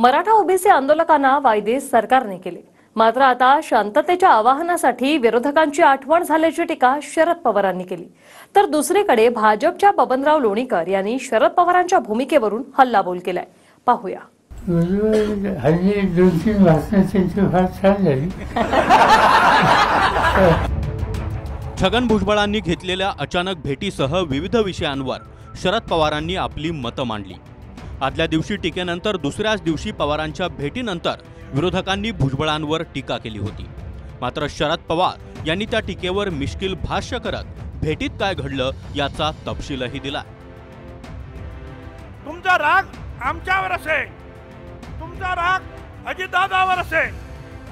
Maratha OBC आंदोलकांना वायदे सरकारने केले. मात्र आता शांततेच्या आवाहनासाठी विरोधकांची आठवण झाल्याची टीका शरद पवारांनी केली. तर दुसरीकडे भाजपच्या बबनराव लोणीकर यांनी शरद पवारांच्या भूमिकेवरून हल्लाबोल केलाय. पाहूया. हल्ली दोन तीन भाषणं त्यांची फार छान झाली. छगन भुजबळांनी घेतलेल्या अचानक भेटीसह विविध विषयांवर शरद पवारांनी आपली मतं मांडली. आदल्या दिवशी टीकेनंतर दुसऱ्याच दिवशी पवारांच्या भेटीनंतर विरोधकांनी भुजबळांवर टीका केली होती. मात्र शरद पवार यांनी त्या टीकेवर मिश्किल भाष्य करत भेटीत काय घडलं याचा तपशीलही दिला. तुमचा राग आमच्यावर असेल. तुमचा राग अजितदादावर असेल.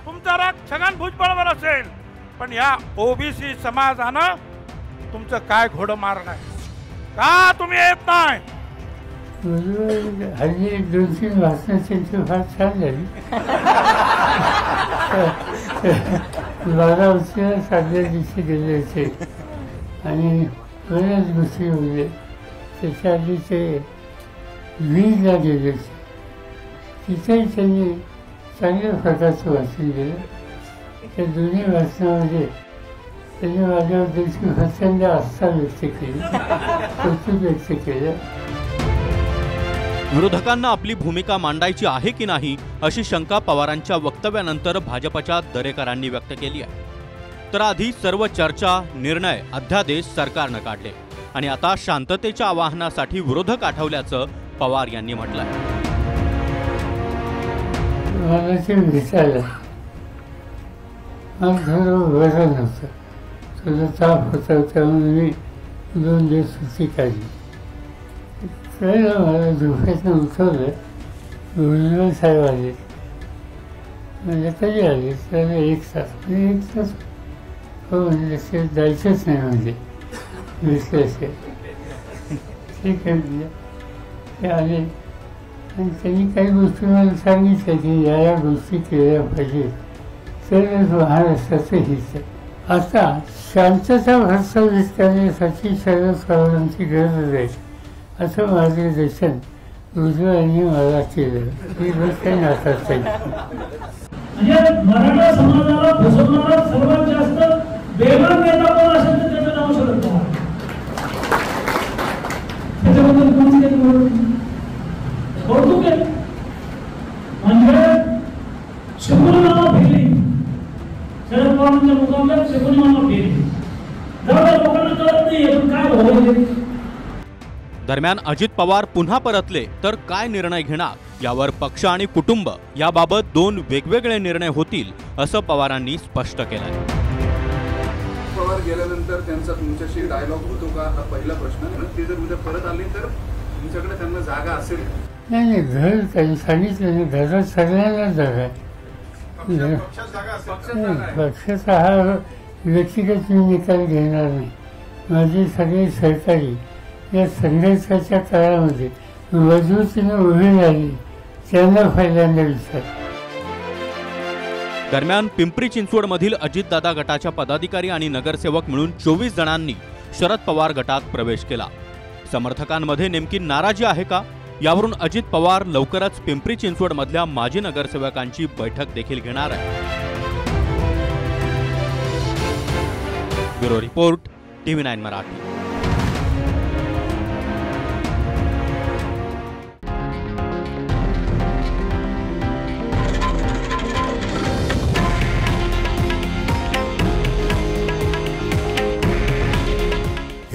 तुमचा राग छगन भुजबळवर असेल. पण या ओबीसी समाजानं तुमचं काय घोडं मारणार का तुम्ही येत नाही? हल्ली दोन तीन भाषणं त्यांची फार छान झाली बारा उशिरा साधल्या दिवशी गेले होते आणि बऱ्याच गोष्टी होते त्याच्या आधी ते वीजला गेले होते तिथेही त्यांनी चांगल्या प्रकारचं वाचन केलं त्या दोन्ही भाषणामध्ये त्यांनी माझ्याबद्दलची प्रचंड आस्था व्यक्त केली कौतुक व्यक्त केलं विरोधकांना आपली भूमिका मांडायची आहे की नाही अशी शंका पवारांच्या वक्तव्यानंतर भाजपच्या दरेकरांनी व्यक्त केली आहे. तर आधी सर्व चर्चा निर्णय अध्यादेश सरकारनं काढले आणि आता शांततेच्या आवाहनासाठी विरोधक आठवल्याचं पवार यांनी म्हटलंय. मी दोन दिवस सुट्टी काढली. कळलं मला झोपेतनं उठवलं भुजबळ साहेब आले म्हणजे कधी आले तर एक तास म्हणजे एक तास हो म्हणजे ते जायचंच नाही म्हणजे विश्लेषण ठीक आहे म्हणजे ते आले आणि त्यांनी काही गोष्टी मला सांगितल्या की या या गोष्टी केल्या पाहिजे तरच महाराष्ट्राचं हित आहे. आता शांतता प्रस्तावित करण्यासाठी शरद पवारांची गरज आहे असं मार्गदर्शन भुजबळांनी मला केलं ही गोष्ट काही नाकारता येत नाही. म्हणजे मराठा समाजाला फसवणारा सर्वात जास्त बेमान नेता कोण असेल तर त्याचं नाव शरद पवार त्याच्याबद्दल कोणती काही बोलू कौतुक आहे म्हणजे शकुनी मामा फेली शरद पवारांच्या मुकाबल्यात शकुनी मामा फेली जाऊ द्या, लोकांना कळत नाही पण काय व्हावं दरम्यान अजित पवार पुन्हा परतले तर काय निर्णय घेणार? यावर पक्ष आणि कुटुंब याबाबत दोन वेगवेगळे निर्णय होतील असं पवारांनी स्पष्ट केलंय. पवार गेल्यानंतर त्यांचा तुमच्याशी डायलॉग होतो का? हा पहिला प्रश्न ते जर उद्या परत आले तर तुमच्याकडे त्यांना जागा असेल. नाही नाही घर त्यांनी सांगितलं घरात सगळ्यांना जागा पक्षाचा हा व्यक्तिगत मी निकाल घेणार नाही. माझे सगळे सहकारी या संघर्षाच्या काळामध्ये मजबूतीने उभी राहिली. त्यांना पहिल्यांदा विचार दरम्यान पिंपरी चिंचवडमधील अजितदादा गटाच्या पदाधिकारी आणि नगरसेवक मिळून चोवीस जणांनी शरद पवार गटात प्रवेश केला. समर्थकांमध्ये नेमकी नाराजी आहे का? यावरून अजित पवार लवकरच पिंपरी चिंचवडमधल्या माजी नगरसेवकांची बैठक देखील घेणार आहे bureau report TV nine Marathi.